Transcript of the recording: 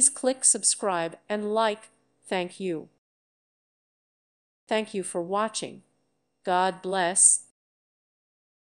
Please click subscribe and like. Thank you. Thank you for watching. God bless.